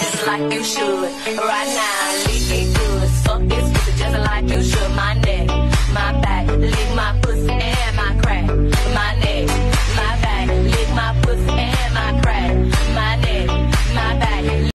just like you should. Right now, lick it good. Suck this pussy just like you should. My